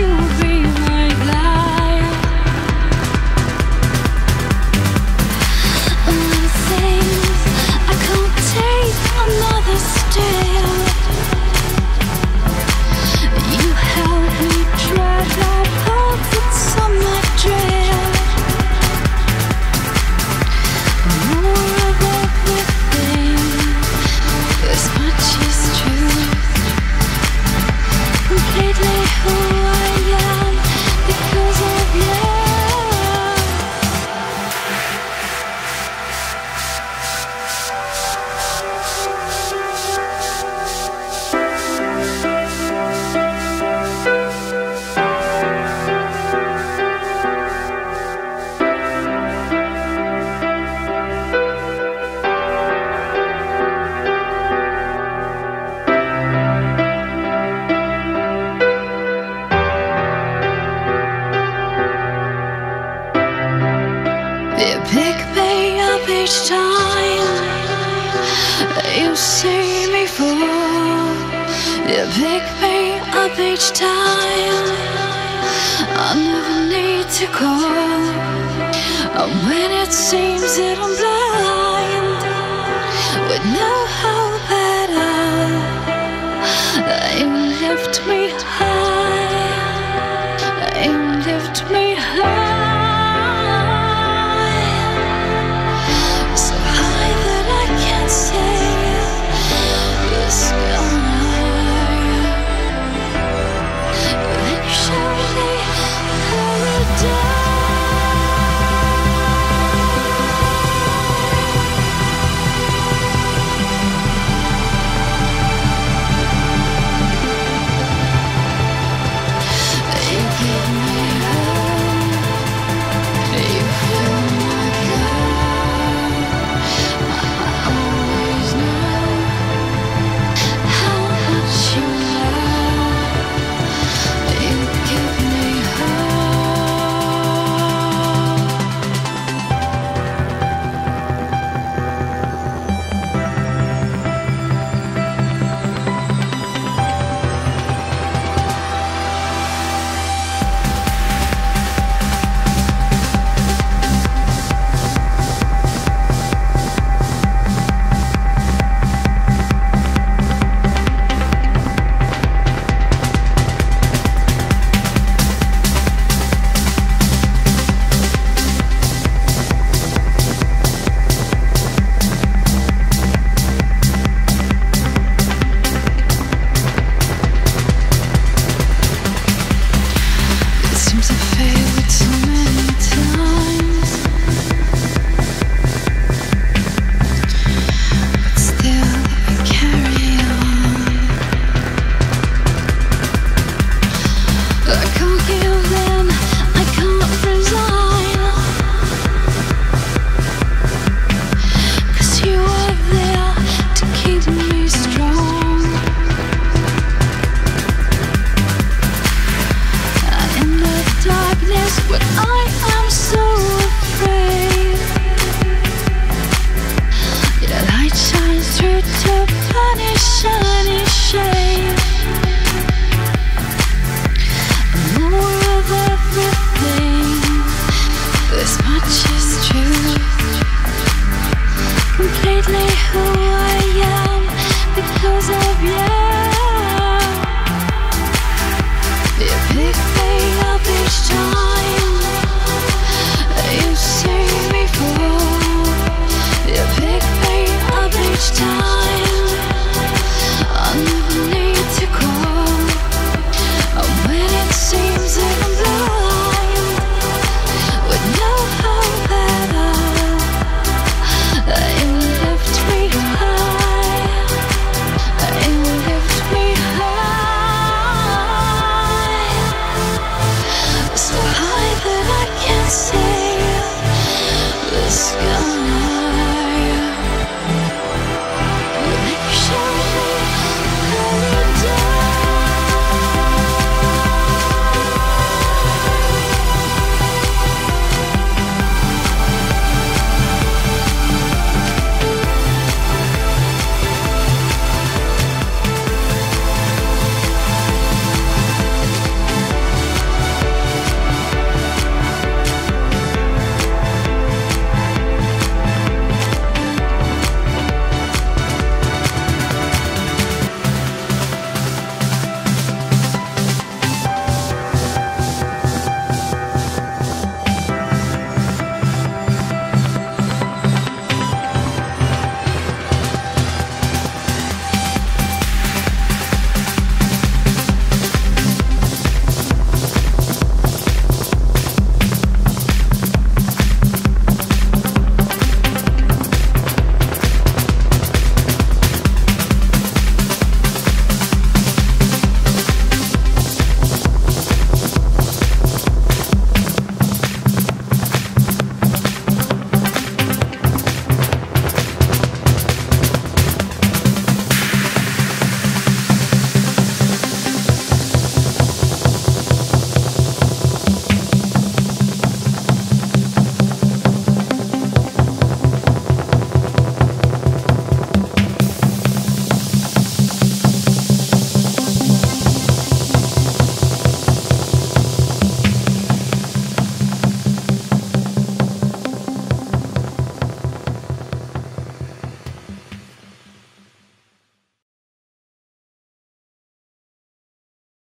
you. You pick me up each time you see me fall. You pick me up each time. I never need to call. And when it seems that I'm blind, with no hope at all, you lift me high. You lift me high. to punish any shame. More of everything, this much is true. Completely who I am because of you.